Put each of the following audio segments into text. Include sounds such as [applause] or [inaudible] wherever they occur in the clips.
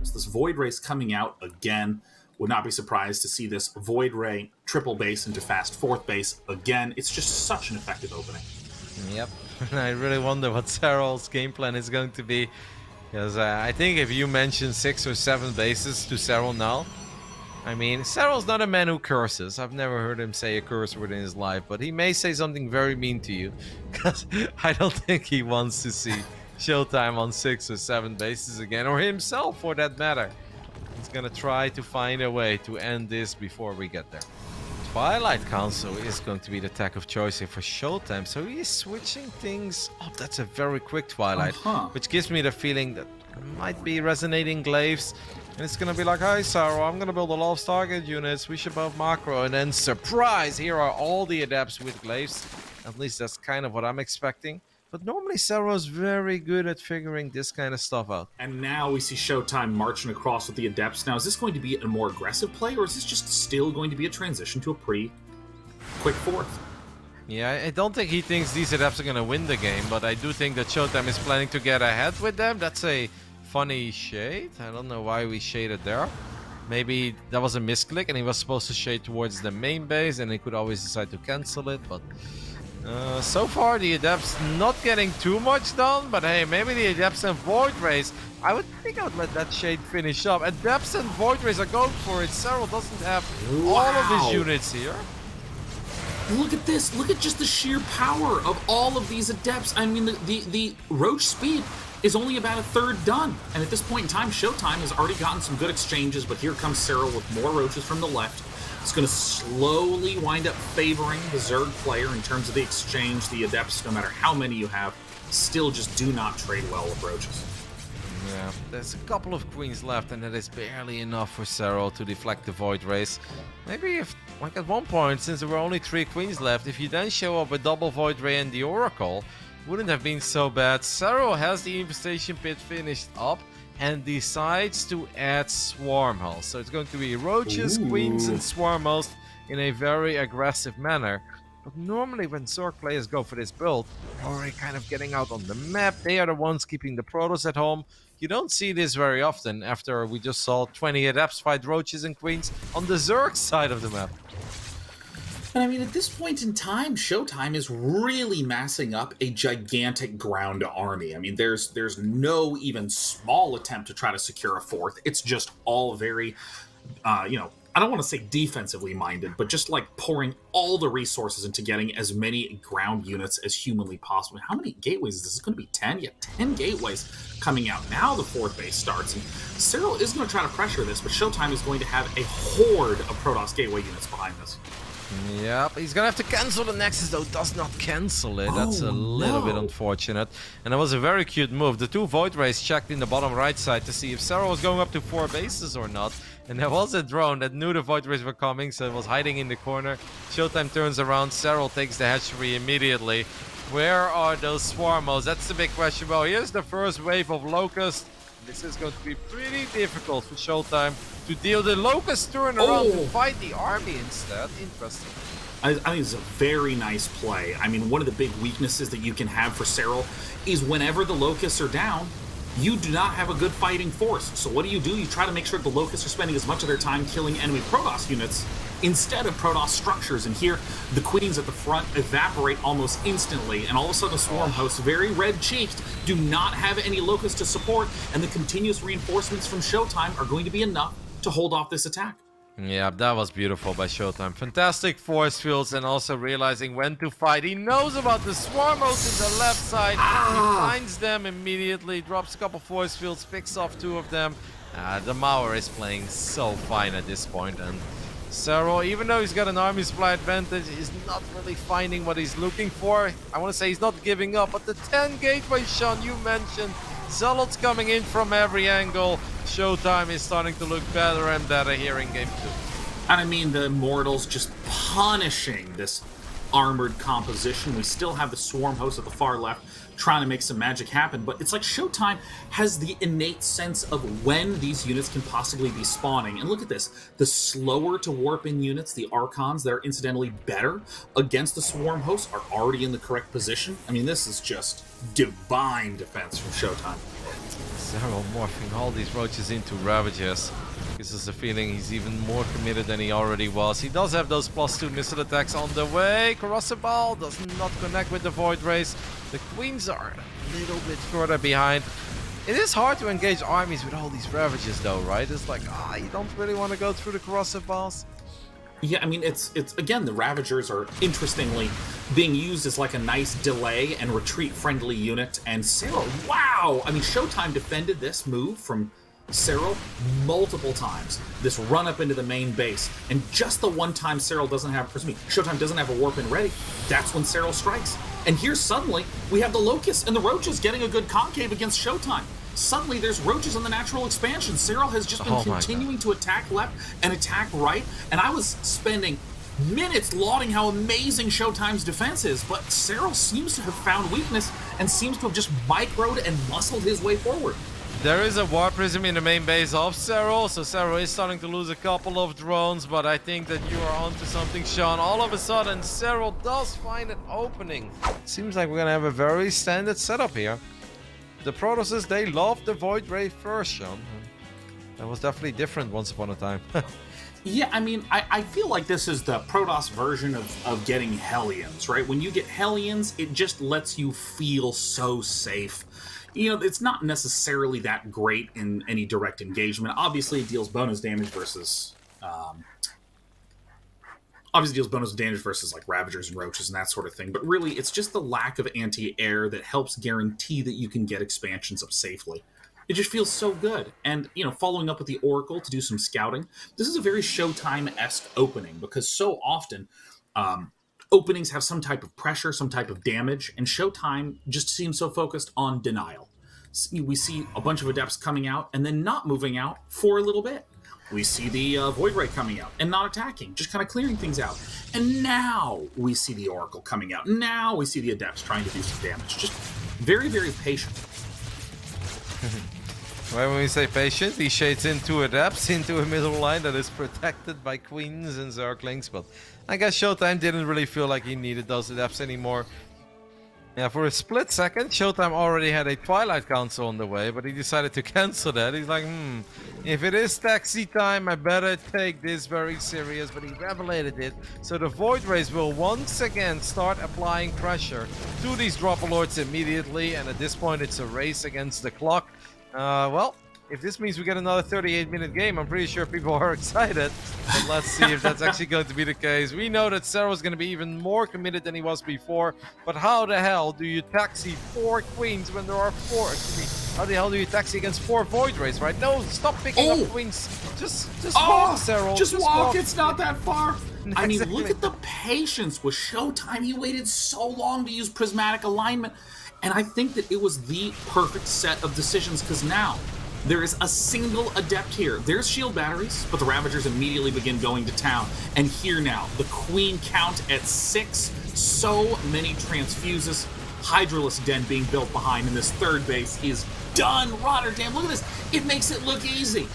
Swarms. This Void Ray's coming out again. Would not be surprised to see this Void Ray triple base into fast fourth base again. It's just such an effective opening. Yep. [laughs] I really wonder what Serral's game plan is going to be. Because uh, I think if you mention six or seven bases to Serral now, I mean, Serral's not a man who curses. I've never heard him say a curse word in his life, but he may say something very mean to you. [laughs] Because I don't think he wants to see Showtime on six or seven bases again, or himself for that matter. He's gonna try to find a way to end this before we get there. Twilight Council is going to be the tech of choice here for Showtime, so he's switching things up. That's a very quick Twilight, uh -huh. which gives me the feeling that might be resonating glaives. And it's gonna be like, hi Serral, I'm gonna build a lot of Stargate units, we should build macro, and then surprise, here are all the adepts with glaives. At least that's kind of what I'm expecting. But normally Serral's very good at figuring this kind of stuff out. And now we see Showtime marching across with the Adepts. Now, is this going to be a more aggressive play, or is this just still going to be a transition to a pretty quick fourth? Yeah, I don't think he thinks these Adepts are going to win the game, but I do think that Showtime is planning to get ahead with them. That's a funny shade. I don't know why we shaded there. Maybe that was a misclick and he was supposed to shade towards the main base and he could always decide to cancel it, but... Uh, so far, the Adepts not getting too much done, but hey, maybe the Adepts and Void Rays. I would think I would let that Shade finish up. Adepts and Void Rays are going for it. Serral doesn't have wow. all of his units here. Look at this. Look at just the sheer power of all of these Adepts. I mean, the, the, the Roach speed is only about a third done. And at this point in time, Showtime has already gotten some good exchanges, but here comes Serral with more Roaches from the left. It's going to slowly wind up favoring the Zerg player in terms of the exchange. The Adepts, no matter how many you have, still just do not trade well with Roaches. Yeah, there's a couple of queens left, and that is barely enough for Serral to deflect the Void Rays. Maybe if, like at one point, since there were only three queens left, if you then show up with double Void Ray and the Oracle, wouldn't have been so bad. Serral has the Infestation Pit finished up, and decides to add Swarm Host. So it's going to be Roaches, Ooh. Queens, and Swarm Host in a very aggressive manner. But normally when Zerg players go for this build, they're already kind of getting out on the map. They are the ones keeping the Protoss at home. You don't see this very often after we just saw 20 Adepts fight Roaches and Queens on the Zerg side of the map. And I mean, at this point in time, Showtime is really massing up a gigantic ground army. I mean, there's there's no even small attempt to try to secure a fourth. It's just all very, uh, you know, I don't want to say defensively minded, but just like pouring all the resources into getting as many ground units as humanly possible. How many gateways is this? Is going to be 10? Yeah, 10 gateways coming out. Now the fourth base starts. And Serral is going to try to pressure this, but Showtime is going to have a horde of Protoss gateway units behind this. Yep, he's gonna have to cancel the Nexus though, does not cancel it. That's a oh, little no. bit unfortunate. And that was a very cute move. The two Void Rays checked in the bottom right side to see if Serral was going up to four bases or not. And there was a drone that knew the Void Rays were coming, so it was hiding in the corner. Showtime turns around, Serral takes the hatchery immediately. Where are those Swarmos? That's the big question. Well, here's the first wave of Locust. This is going to be pretty difficult for Showtime to deal. The Locust turn around oh. to fight the army instead. Interesting. I, I, think it's a very nice play. I mean, one of the big weaknesses that you can have for Serral is whenever the Locusts are down, you do not have a good fighting force. So what do you do? You try to make sure the Locusts are spending as much of their time killing enemy Protoss units instead of Protoss structures. And here, the Queens at the front evaporate almost instantly, and all of a sudden the Swarm hosts, very red-cheeked, do not have any Locusts to support, and the continuous reinforcements from Showtime are going to be enough to hold off this attack. Yeah, that was beautiful by Showtime. Fantastic force fields and also realizing when to fight. He knows about the Swarmos in the left side. Ah. He finds them immediately, drops a couple force fields, picks off two of them. Uh, the Mauer is playing so fine at this point and Serral, even though he's got an army supply advantage, he's not really finding what he's looking for. I want to say he's not giving up, but the 10 gateway, Sean, you mentioned, Zealots coming in from every angle. Showtime is starting to look better and better here in game two. And I mean, the Immortals just punishing this armored composition. We still have the Swarm host at the far left trying to make some magic happen, but it's like Showtime has the innate sense of when these units can possibly be spawning. And look at this. The slower to warp in units, the Archons that are incidentally better against the Swarm host are already in the correct position. I mean, this is just divine defense from Showtime. Serral morphing all these roaches into Ravagers. Gives us the feeling he's even more committed than he already was. He does have those plus two missile attacks on the way. Corrosive Bile does not connect with the Void Rays. The Queens are a little bit further behind. It is hard to engage armies with all these Ravagers though, right? It's like, ah, oh, you don't really want to go through the Corrosive Biles. Yeah, I mean, it's it's again the Ravagers are interestingly being used as like a nice delay and retreat friendly unit. And Serral, wow! I mean, Showtime defended this move from Serral multiple times. This run up into the main base, and just the one time Serral doesn't have, excuse me, Showtime doesn't have a warp in ready, that's when Serral strikes. And here suddenly we have the Locusts and the Roaches getting a good concave against Showtime. Suddenly, there's roaches on the natural expansion. Serral has just been oh continuing to attack left and attack right, and I was spending minutes lauding how amazing Showtime's defense is, but Serral seems to have found weakness and seems to have just microed and muscled his way forward. There is a War Prism in the main base of Serral, so Serral is starting to lose a couple of drones, but I think that you are onto something, Sean. All of a sudden, Serral does find an opening. Seems like we're gonna have a very standard setup here. The Protosses, they love the Void Ray version. That was definitely different once upon a time. [laughs] yeah, I mean, I, I feel like this is the Protoss version of, of getting Hellions, right? When you get Hellions, it just lets you feel so safe. You know, it's not necessarily that great in any direct engagement. Obviously, it deals bonus damage versus um, obviously deals bonus damage versus like Ravagers and Roaches and that sort of thing. But really, it's just the lack of anti-air that helps guarantee that you can get expansions up safely. It just feels so good. And, you know, following up with the Oracle to do some scouting, this is a very Showtime-esque opening because so often um, openings have some type of pressure, some type of damage, and Showtime just seems so focused on denial. We see a bunch of Adepts coming out and then not moving out for a little bit we see the uh, Void Ray coming out and not attacking, just kind of clearing things out. And now we see the Oracle coming out. Now we see the Adepts trying to do some damage. Just very, very patient. [laughs] when we say patient, he shades into Adepts [laughs] into a middle line that is protected by Queens and Zerglings, but I guess Showtime didn't really feel like he needed those Adepts anymore. Yeah, for a split second, Showtime already had a Twilight Council on the way, but he decided to [laughs] cancel that. He's like, hmm, if it is taxi time, I better take this very serious, but he revelated it. So the Void Rays will once again start applying pressure to these Dropper Lords immediately, and at this point it's a race against the clock. Uh, well, if this means we get another 38 minute game, I'm pretty sure people [laughs] are excited. But let's see if that's actually going to be the case. We know that Serral is going to be even more committed than he was before. But how the hell do you taxi four queens when there are four? How the hell do you taxi against four void rays, right? No, stop picking oh. up queens. Just, just oh, walk, Serral. Just, just walk. walk. It's not that far. [laughs] I mean, look at the patience with Showtime. He waited so long to use prismatic alignment. And I think that it was the perfect set of decisions because now there is a single adept here. There's shield batteries, but the Ravagers immediately begin going to town. And here now, the Queen count at six. So many transfuses. Hydralisk Den being built behind, and this third base is done. Rotterdam, look at this. It makes it look easy.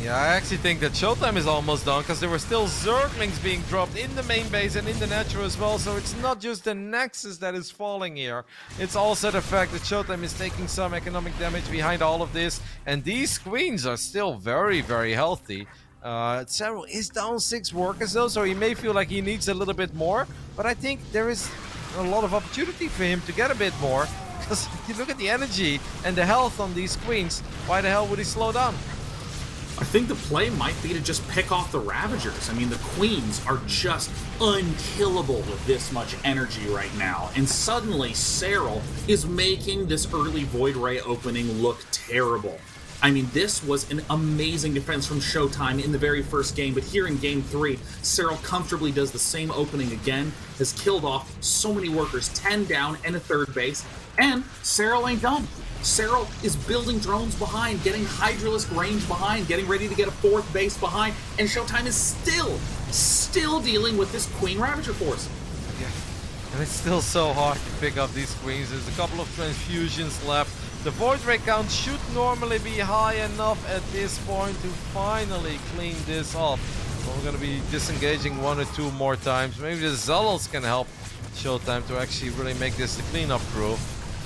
Yeah, I actually think that Showtime is almost done because there were still Zerglings being dropped in the main base and in the Natural as well. So it's not just the Nexus that is falling here. It's also the fact that Showtime is taking some economic damage behind all of this. And these Queens are still very, very healthy. Uh, is down six workers though, so he may feel like he needs a little bit more. But I think there is a lot of opportunity for him to get a bit more. Because [laughs] if you look at the energy and the health on these Queens, why the hell would he slow down? I think the play might be to just pick off the Ravagers. I mean, the Queens are just unkillable with this much energy right now. And suddenly, Serral is making this early Void Ray opening look terrible. I mean, this was an amazing defense from Showtime in the very first game, but here in game three, Serral comfortably does the same opening again, has killed off so many workers, 10 down and a third base, and Serral ain't done. Serral is building drones behind, getting Hydralisk range behind, getting ready to get a fourth base behind, and Showtime is still, still dealing with this Queen Ravager force. Yeah, and it's still so hard to pick up these queens. There's a couple of transfusions left. The Void Ray count should normally be high enough at this point to finally clean this up. So we're going to be disengaging one or two more times. Maybe the Zealots can help Showtime to actually really make this the cleanup crew.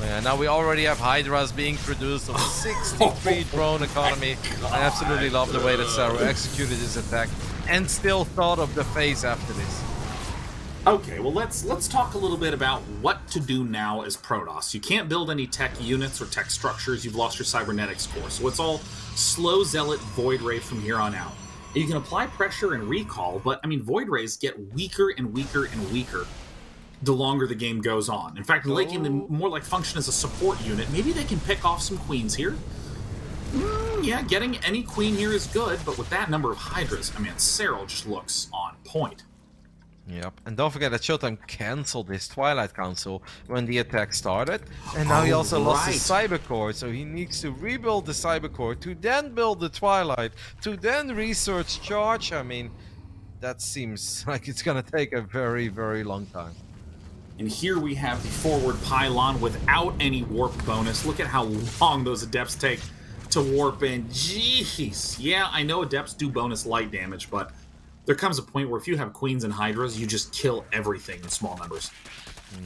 Oh, yeah, now we already have Hydras being produced of [laughs] 63 drone economy. I absolutely love the way that Serral executed his attack and still thought of the phase after this. Okay, well let's let's talk a little bit about what to do now as Protoss. You can't build any tech units or tech structures. You've lost your cybernetics core, so it's all slow zealot void ray from here on out. You can apply pressure and recall, but I mean void rays get weaker and weaker and weaker the longer the game goes on. In fact, the making them more like function as a support unit. Maybe they can pick off some queens here. Mm, yeah, getting any queen here is good, but with that number of hydras, I mean, Serral just looks on point. Yep, and don't forget that Showtime cancelled his Twilight Council when the attack started, and now oh, he also right. lost his Cyber Core, so he needs to rebuild the Cyber Core to then build the Twilight, to then research Charge. I mean, that seems [laughs] like it's gonna take a very, very long time. And here we have the forward pylon without any warp bonus. Look at how long those adepts take to warp in. Jeez. Yeah, I know adepts do bonus light damage, but there comes a point where if you have queens and hydras, you just kill everything in small numbers.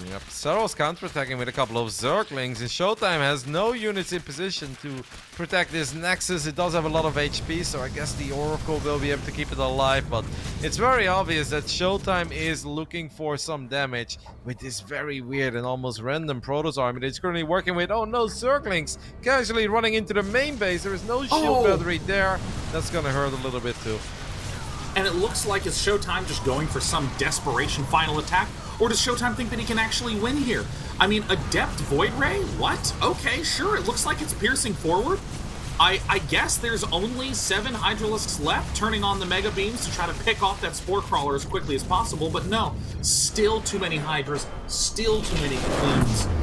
Yep, Serral's counterattacking with a couple of Zerglings, and Showtime has no units in position to protect this Nexus. It does have a lot of HP, so I guess the Oracle will be able to keep it alive, but it's very obvious that Showtime is looking for some damage with this very weird and almost random Protoss army that he's currently working with. Oh no, Zerglings casually running into the main base. There is no shield oh. battery there. That's gonna hurt a little bit too. And it looks like it's Showtime just going for some desperation final attack or does Showtime think that he can actually win here? I mean, Adept Void Ray? What? Okay, sure, it looks like it's piercing forward. I, I guess there's only seven Hydralisks left, turning on the Mega Beams to try to pick off that Spore Crawler as quickly as possible, but no, still too many Hydras, still too many Queens.